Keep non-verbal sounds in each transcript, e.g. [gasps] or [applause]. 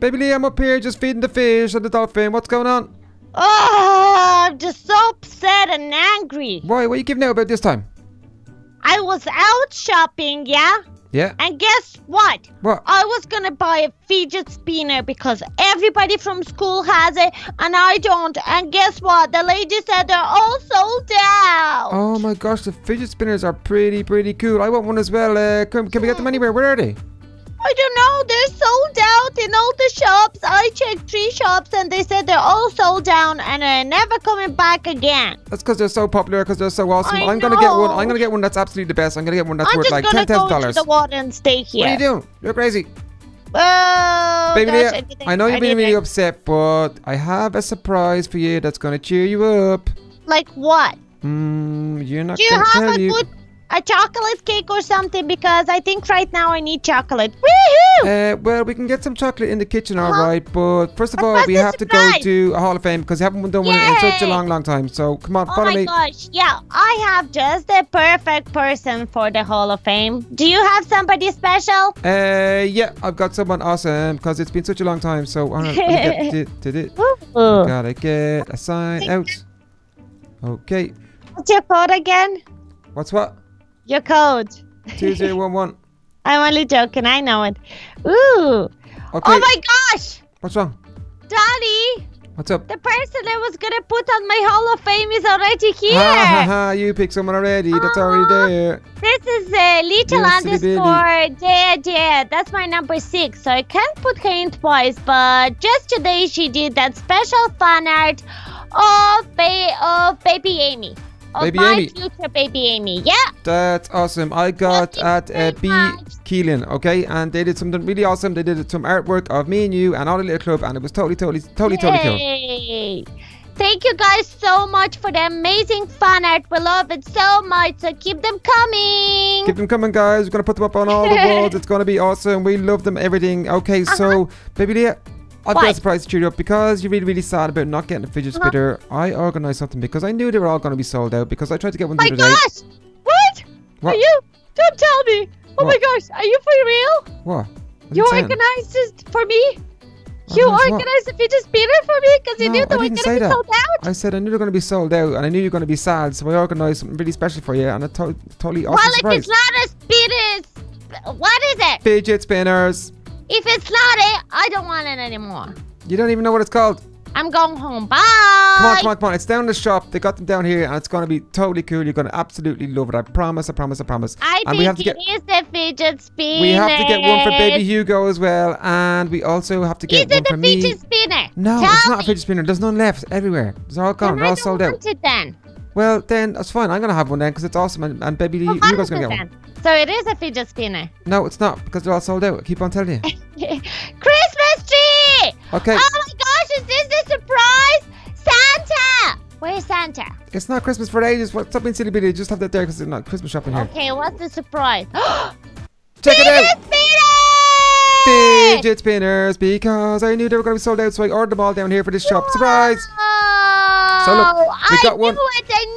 Baby Leah, I'm up here just feeding the fish and the dolphin. What's going on? Oh, I'm just so upset and angry. Why? What are you giving out about this time? I was out shopping, yeah? Yeah. And guess what? What? I was gonna buy a fidget spinner because everybody from school has it and I don't. And guess what? The lady said they're all sold out. Oh my gosh, the fidget spinners are pretty, pretty cool. I want one as well. Uh, can, can we get them anywhere? Where are they? I don't know. They're sold out in all the shops. I checked three shops and they said they're all sold down and they're never coming back again. That's because they're so popular, because they're so awesome. I am gonna get one. I'm gonna get one that's absolutely the best. I'm gonna get one that's I'm worth just like gonna ten thousand go into dollars. the water and stay here. What are you doing? You're crazy. Oh, Baby gosh, Leah, I, I know you've been really upset, but I have a surprise for you that's gonna cheer you up. Like what? Hmm, you're not Do you gonna have tell a you. good a chocolate cake or something? Because I think right now I need chocolate. Woohoo! Uh, well, we can get some chocolate in the kitchen, all Uh-huh. right. But first of all, we have to go to a Hall of Fame because we haven't done one in such a long, long time. So come on, oh follow my me. gosh, yeah, I have just the perfect person for the Hall of Fame. Do you have somebody special? Uh, yeah, I've got someone awesome because it's been such a long time. So I on, let me get did, did it. Gotta get a sign out. Okay, What's your code again? what's what? Your code. Two zero one one. [laughs] I'm only joking, I know it. Ooh. Okay, Oh my gosh! what's wrong? Daddy, What's up? the person I was gonna put on my Hall of Fame is already here. Ha ha ha! You picked someone already. That's already there. This is uh, little Yes, underscore Dea Dea. That's my number six, so I can't put her in twice. But just today, she did that special fan art of, ba- of baby Amy. Of Baby my Amy. future baby Amy. Yeah. That's awesome. I got at uh, B. Keelan, okay, and they did something really awesome. They did some artwork of me and you and all the little club, and it was totally, totally, totally, totally cool. Yay. Thank you guys so much for the amazing fan art. We love it so much. So keep them coming. Keep them coming, guys. We're gonna put them up on all the walls. [laughs] It's gonna be awesome. We love them, everything. Okay, so baby Leah, I've got a. Surprise to cheer you up because you're really, really sad about not getting a fidget Uh-huh. spinner. I organised something because I knew they were all gonna be sold out because I tried to get one the my other day. gosh. What? What? Are you? Don't tell me. Oh my gosh. Are you for real? What? What are You organized this for me? You Organized what? organized a fidget spinner for me because you No, knew they were going to be sold out? I said I knew they were going to be sold out, and I knew you were going to be sad, so I organised something really special for you, and a to- totally awesome well, surprise. if it's not a spinner, what is it? Fidget spinners. If it's not it, I don't want it anymore. You don't even know what it's called. I'm going home. Bye. Come on, come on, come on. It's down in the shop. They got them down here, and it's going to be totally cool. You're going to absolutely love it. I promise, I promise, I promise. I and think we have to it get is the fidget spinner. we have to get one for baby Hugo as well, and we also have to Is get one it for the me. fidget spinner? No, Tell it's not a me. fidget spinner. There's none left everywhere. They're all gone. Then They're all sold out. want it then. Well, then that's fine. I'm going to have one then because it's awesome, and, and baby Well, Hugo's going to get one. then? So it is a fidget spinner. No, it's not because they're all sold out. I keep on telling you. [laughs] Christmas tree! Okay. Oh my gosh, is this the surprise? Santa! Where's Santa? It's not Christmas for ages. What? Stop being silly, Billy. Just have that there because it's not Christmas shopping here. Okay, what's the surprise? [gasps] Check it out. Fidget spinner! Fidget spinners because I knew they were going to be sold out, so I ordered them all down here for this shop. Surprise! Oh, So look, we I got one- it, I!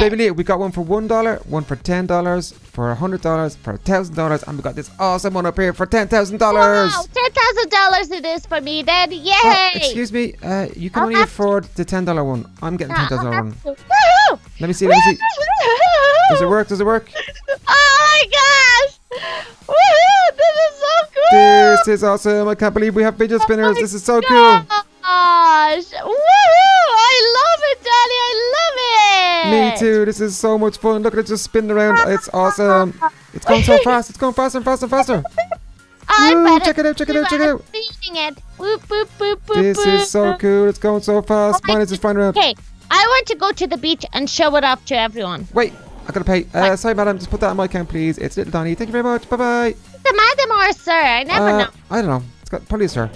Baby Leah, we got one for one dollar, one for ten dollars, for a hundred dollars, for a thousand dollars, and we got this awesome one up here for ten thousand dollars. Wow, $10,000 it is for me then. Yay! Oh, excuse me, uh, you can I'll only afford the ten dollar one. I'm getting ten Yeah, thousand I'll dollar have one. to. [laughs] Woohoo! Let me see. Let me see. Does it work? Does it work? [laughs] Oh my gosh! Woohoo! This is so cool! This is awesome. I can't believe we have fidget spinners. This is so cool. Gosh! Woohoo! Me too. This is so much fun. Look at it just spinning around. It's awesome. It's going so fast. It's going faster and faster and faster. Woo, check it out, check it out, check it out. It. Boop, boop, boop, This is so cool. It's going so fast. Oh Mine is just flying around. Okay, I want to go to the beach and show it off to everyone. Wait, I gotta pay. Uh, sorry, madam. Just put that on my account, please. It's little Donny. Thank you very much. Bye bye. The madam or sir, I never Uh, know. I don't know. It's got probably a sir.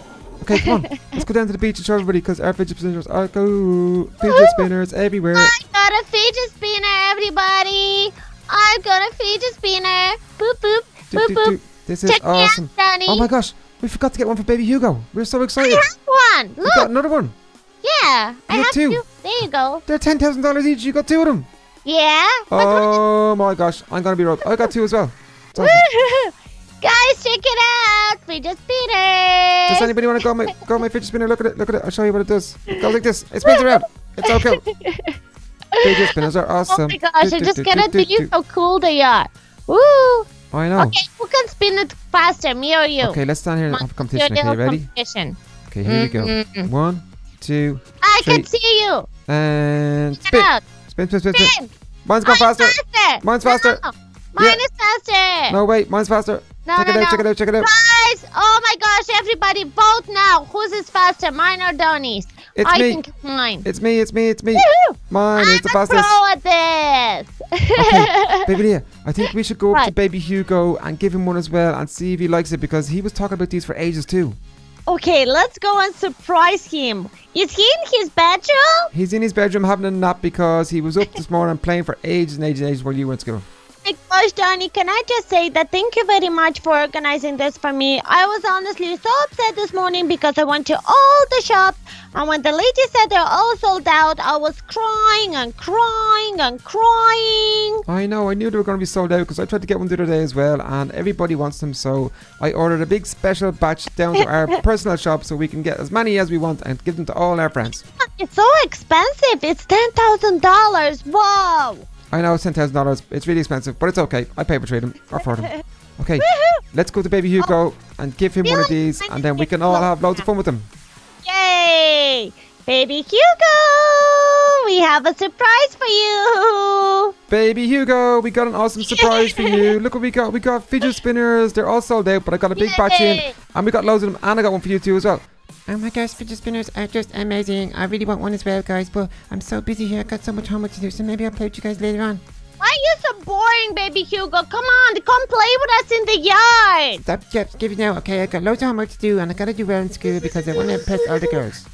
Okay, come on. [laughs] Let's go down to the beach and show everybody because our fidget spinners are go. Fidget spinners everywhere. I got a fidget spinner, everybody. I got a fidget spinner. Boop, boop, Do, boop, do, boop. do. This is Check me out, awesome. Oh my gosh, we forgot to get one for baby Hugo. We're so I excited. have one. We Look, got another one. yeah, I You got have two. two. There you go. They're ten thousand dollars each. You got two of them. Yeah. Oh my gosh, I'm gonna be broke. I got two as well. Awesome. [laughs] Guys, check it out. Fidget spinners. Does anybody want to go on my go on my fidget spinner? Look at it. Look at it. I'll show you what it does. It goes like this. It spins around. It's so cool. [laughs] Fidget spinners are awesome. Oh my gosh, I Do, do, just cannot do, do, believe how cool they are. Woo! I know. Okay, who can spin it faster, me or you? Okay, let's stand here and have a competition. Okay, ready? competition. Okay, here we go. Mm-hmm. One, two, I Three. can see you. and spin. Spin, spin, spin, spin. Spin. Mine's gone Mine's faster. faster. Mine's faster. No, mine Yeah. is faster. No, wait, mine's faster. No, check no, it out, no. check it out, check it out. Guys, oh my gosh, everybody vote now. Whose is faster, mine or Donny's? It's I me. think it's mine. It's me, it's me, it's me. Mine I'm is the fastest. pro at this. Okay, [laughs] Baby Leah, I think we should go up to Baby Hugo and give him one as well and see if he likes it because he was talking about these for ages too. okay, let's go and surprise him. Is he in his bedroom? He's in his bedroom having a nap because he was up this morning playing for ages and ages and ages while you were in school. My gosh, Donny, can I just say that thank you very much for organizing this for me. I was honestly so upset this morning because I went to all the shops and when the lady said they're all sold out, I was crying and crying and crying. I know, I knew they were going to be sold out because I tried to get one the other day as well and everybody wants them so I ordered a big special batch down to our [laughs] personal shop so we can get as many as we want and give them to all our friends. It's so expensive. It's $10,000. Whoa. I know it's ten thousand dollars. It's really expensive, but it's okay. I pay for them or for them. Okay, let's go to Baby Hugo oh. and give him one of these, and then we can all have loads of fun with them. Yay! Baby Hugo! We have a surprise for you! Baby Hugo, we got an awesome [laughs] surprise for you. Look what we got. We got fidget spinners. They're all sold out, but I got a big batch in, and we got loads of them, and I got one for you too as well. Oh my gosh, fidget spinners are just amazing. I really want one as well, guys, but I'm so busy here. I got so much homework to do, so maybe I'll play with you guys later on. Why are you so boring, Baby Hugo? Come on, come play with us in the yard! Stop, stop, give it now. Okay, I got loads of homework to do, and I gotta do well in school because I want to impress all the girls.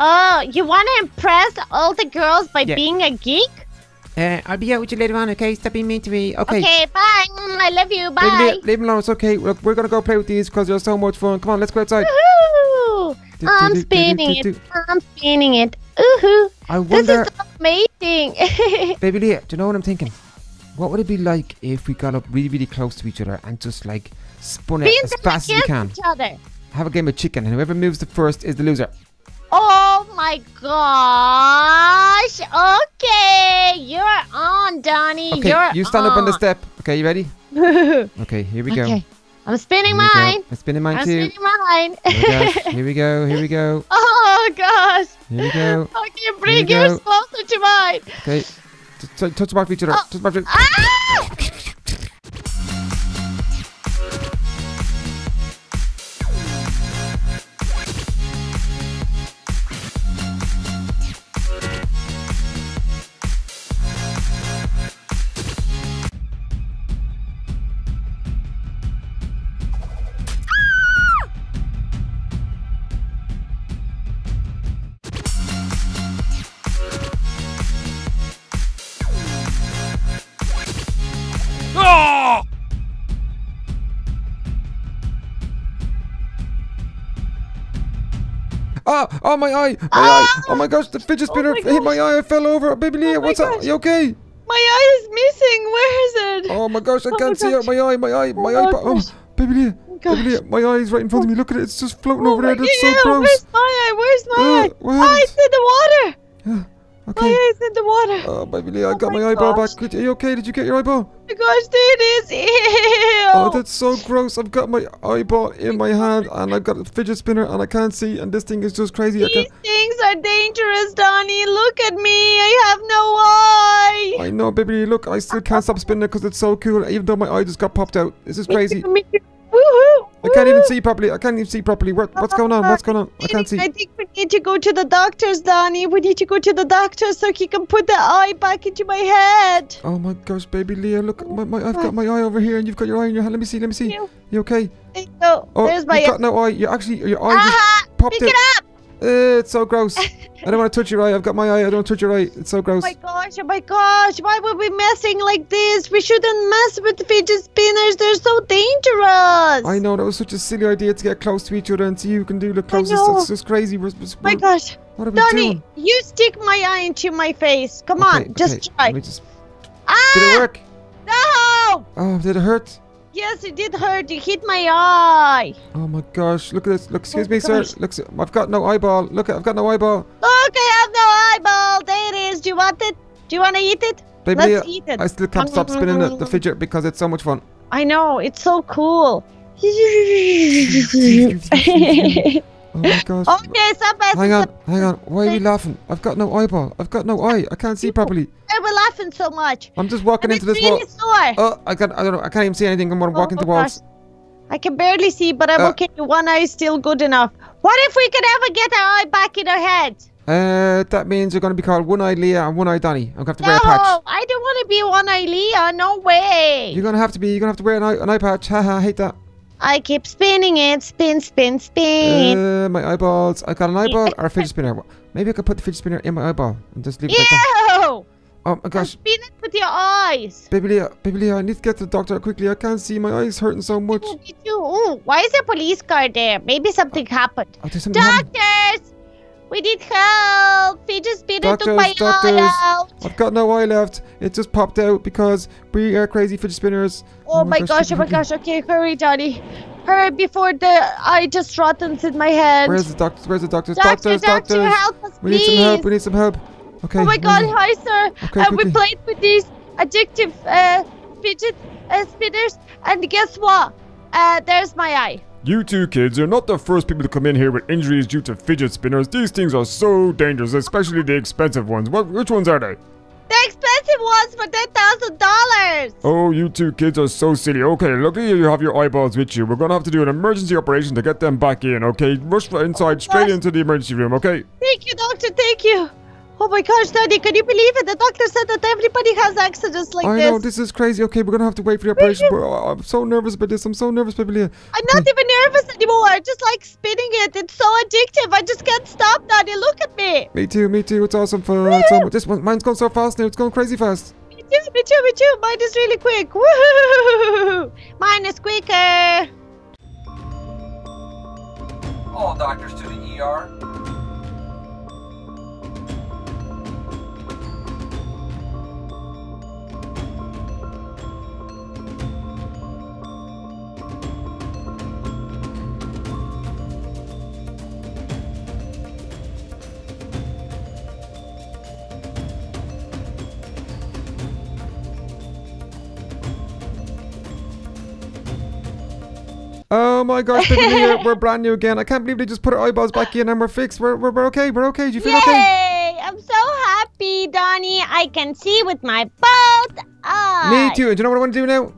Oh, you want to impress all the girls by Yeah. being a geek? Uh, I'll be out with you later on, okay? Stop being mean to me. Okay. Okay, bye. Mm, I love you. Bye. leave, leave them alone. It's okay. Look, we're gonna go play with these because they're so much fun. Come on, let's go outside. Woohoo! Do, do, I'm do, do, spinning it. I'm spinning it. Ooh, I this wonder, is amazing. [laughs] Baby Leah, do you know what I'm thinking? What would it be like if we got up really, really close to each other and just like spun it as fast as we can? each other. Have a game of chicken, and whoever moves the first is the loser. Oh my gosh. Okay, you're on, Donny. Okay, you're you stand up on the step. Okay, you ready? okay, [laughs] Okay, here we go. I'm spinning Here we go. mine. I'm spinning mine I'm too. spinning mine. Oh gosh, [laughs] here we go. Here we go. oh gosh. Here we go. Okay, bring yours closer to mine. Okay, touch them off each other. Touch them off each Ah! Oh, oh my eye, my Ah! eye. Oh my gosh, the fidget spinner my hit my eye. I fell over. Baby Leah, my what's up? You okay? My eye is missing. Where is it? Oh my gosh, I Oh can't see it. My eye, my eye, my Oh eye. Oh, baby Leah, baby Leah, my eye is right in front of me. Look at it. It's just floating Oh over there. That's yeah, so gross. Where's my eye? Where's my Uh, eye? what Oh, it's in the water. Yeah. My Okay. eye is in the water. Oh, baby Leah, I Oh got my my eyeball gosh. back. Are you okay? Did you get your eyeball? Oh my gosh, dude, it's ew. Oh, that's so gross. I've got my eyeball in my hand and I've got a fidget spinner and I can't see and this thing is just crazy. I These things are dangerous, Donny. Look at me. I have no eye. I know, baby. Look, I still can't stop spinning it because it's so cool. Even though my eye just got popped out. This is crazy. Me too. Woohoo. I can't even see properly. I can't even see properly. What, what's going on? What's going on? I can't see. I think need to go to the doctors, Donny. We need to go to the doctor so he can put the eye back into my head. Oh my gosh, baby Leah, look, my, my, I've got my eye over here and you've got your eye in your hand. Let me see, let me see. Ew. You okay? There you go. Oh, There's my you've got no eye. You actually, your eye ah, just Aha! popped Pick out. it up. Uh, it's so gross. I don't want to touch your eye. I've got my eye. I don't want to touch your eye. It's so gross. Oh my gosh, oh my gosh, why would we messing like this? We shouldn't mess with the fidget spinners, they're so dangerous. I know that was such a silly idea to get close to each other and see who can do the closest. It's just crazy. We're, we're, my gosh. what are we Donny, doing? you stick my eye into my face. Come Okay, on, just try. let me just- Ah! Did it work? No! Oh, did it hurt? Yes, it did hurt. You hit my eye. Oh my gosh, look at this. Look, excuse Oh me, sir. gosh. Look, sir, I've got no eyeball. Look, I've got no eyeball. Look, I have no eyeball. There it is. Do you want it? Do you want to eat it? Baby, Let's Leah, eat it. I still can't stop spinning the, the [laughs] fidget because it's so much fun. I know. It's so cool. [laughs] Oh my gosh. okay, stop Hang on, hang on. Why are we laughing? I've got no eyeball. I've got no eye. I can't see properly. Why we're laughing so much? I'm just walking And into this wall. sore. Oh, I got. I don't know. I can't even see anything. I'm Oh into my walls. gosh. I can barely see, but I'm Uh, okay. One eye is still good enough. What if we could ever get our eye back in our head? Uh, that means you're gonna be called One Eye Leah and One Eye Donny. I'm gonna have to No, wear a patch. No, I don't want to be one eye Leah. No way. You're gonna have to be. You're gonna have to wear an eye, an eye patch. Haha, I hate that. I keep spinning it. Spin, spin, spin. Uh, my eyeballs. I got an eyeball or a fidget [laughs] spinner. Maybe I could put the fidget spinner in my eyeball and just leave it. Ew! Oh my gosh. Spin it with your eyes. Baby Leah, baby Leah, I need to get to the doctor quickly. I can't see. My eyes hurting so much. Ooh, ooh, why is there a police car there? Maybe something happened. Oh, something. Doctors! We need help! Fidget spinner took Doctors, my doctors. eye out. I've got no eye left. It just popped out because we are crazy fidget spinners. Oh, my gosh, oh my gosh. Okay, hurry, Johnny. Hurry before the eye just rottens in my head. Where's the doctors? Where's the doctors? doctor, doctors, doctor, doctors. help us, we need please. some help. We need some help. Okay. Oh my god, is hi sir. Okay, uh, we played with these addictive uh, fidget uh, spinners, and guess what? Uh, there's my eye. You two kids are not the first people to come in here with injuries due to fidget spinners. These things are so dangerous, especially the expensive ones. What? Which ones are they? The expensive ones for ten thousand dollars. Oh, you two kids are so silly. Okay, luckily you have your eyeballs with you. We're gonna have to do an emergency operation to get them back in. Okay, rush inside, straight into the emergency room. Okay. Thank you, doctor. Thank you. Oh my gosh, Daddy, can you believe it? The doctor said that everybody has accidents like I this. know this is crazy. Okay, we're gonna have to wait for the operation. but, uh, I'm so nervous about this. I'm so nervous, baby Leah. I'm not even nervous anymore. I just like spinning it. It's so addictive. I just can't stop, Daddy. Look at me. Me too. Me too. It's awesome fun. It's so, this one, mine's going so fast now. It's going crazy fast. Me too, me too, me too. Mine is really quick. Woohoo! Mine is quicker. All doctors to the ER. Oh my gosh, Leah, [laughs] we're brand new again. I can't believe they just put our eyeballs back in and we're fixed. We're, we're, we're okay. We're okay. Do you feel okay? Yay! I'm so happy, Donnie. I can see with my both eyes. Me too. And do you know what I want to do now?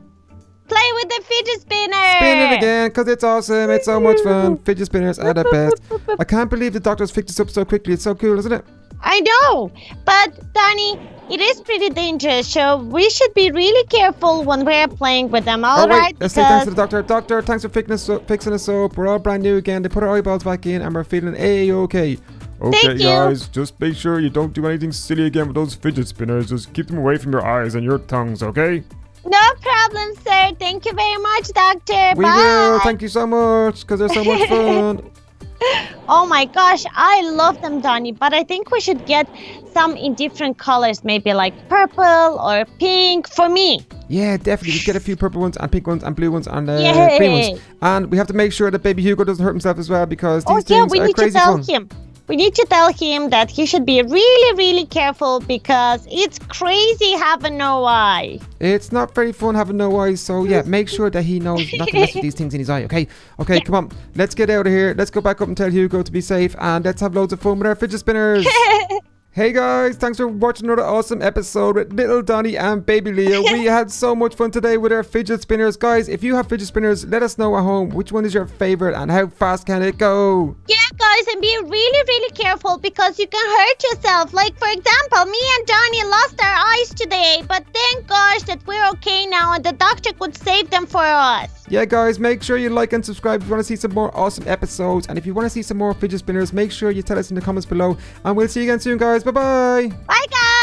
Play with the fidget spinner. Spin it again, because it's awesome. It's so much fun. Fidget spinners are the best. I can't believe the doctors fixed this up so quickly. It's so cool, isn't it? I know, but Danny, it is pretty dangerous. So we should be really careful when we're playing with them. All oh, right? Let's say thanks to the uh, doctor. Doctor, thanks for fixing us, up, fixing us up. We're all brand new again. They put our eyeballs back in and we're feeling A-okay. Okay, Thank you. guys, just make sure you don't do anything silly again with those fidget spinners. Just keep them away from your eyes and your tongues, okay? No problem, sir. Thank you very much, Doctor. We Bye. will. Thank you so much, because they're so much [laughs] fun. Oh my gosh, I love them, Donny. But I think we should get some in different colors, maybe like purple or pink for me. Yeah, definitely. We get a few purple ones and pink ones and blue ones and uh, Yay. green ones. And we have to make sure that baby Hugo doesn't hurt himself as well because these oh yeah, things we are need to crazy tell fun. him. We need to tell him that he should be really, really careful because it's crazy having no eye. It's not very fun having no eyes, so yeah, [laughs] make sure that he knows not to mess with these things in his eye, okay? Okay, come on. Let's get out of here. Let's go back up and tell Hugo to be safe and let's have loads of fun with our fidget spinners. [laughs] Hey guys, thanks for watching another awesome episode with Little Donny and Baby Leah. We [laughs] had so much fun today with our fidget spinners. Guys, if you have fidget spinners, let us know at home which one is your favorite and how fast can it go? Yeah, guys, and be really, really careful because you can hurt yourself. Like, for example, me and Johnny lost our eyes today, but thank gosh that now and the doctor could save them for us. Yeah, guys, make sure you like and subscribe if you want to see some more awesome episodes. And if you want to see some more fidget spinners, make sure you tell us in the comments below. And we'll see you again soon, guys. Bye bye. Bye, guys.